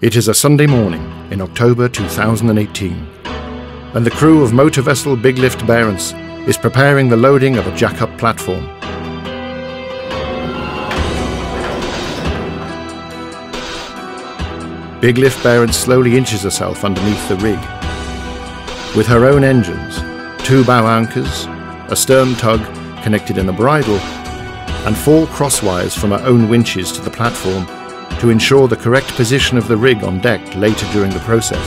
It is a Sunday morning in October 2018, and the crew of motor vessel BigLift Barentsz is preparing the loading of a jack-up platform. BigLift Barentsz slowly inches herself underneath the rig. With her own engines, two bow anchors, a stern tug connected in a bridle, and four crosswires from her own winches to the platform to ensure the correct position of the rig on deck later during the process.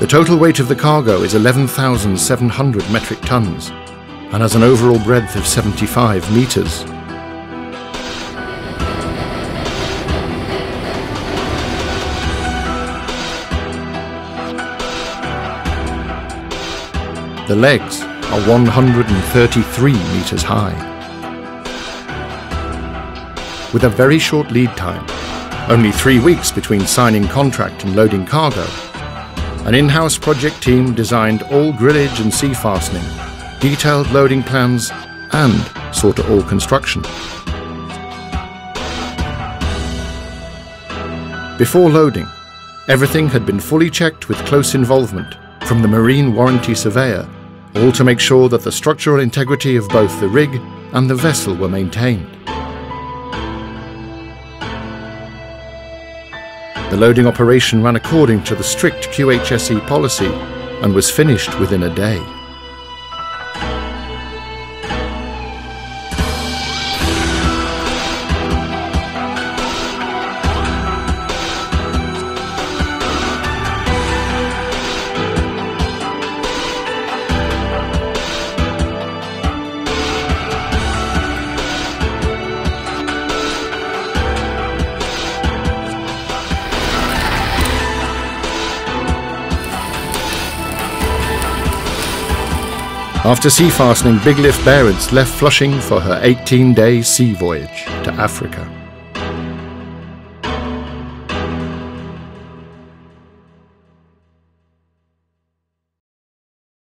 The total weight of the cargo is 11,700 metric tons and has an overall breadth of 75 metres. The legs are 133 metres high. With a very short lead time, only three weeks between signing contract and loading cargo, an in-house project team designed all grillage and sea fastening, detailed loading plans, and sorted all construction. Before loading, everything had been fully checked with close involvement from the Marine Warranty Surveyor all to make sure that the structural integrity of both the rig and the vessel were maintained. The loading operation ran according to the strict QHSE policy and was finished within a day. After sea fastening, BigLift Barentsz left Flushing for her 18 day sea voyage to Africa.